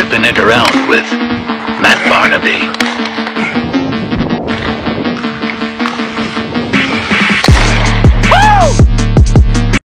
Zipping it around with.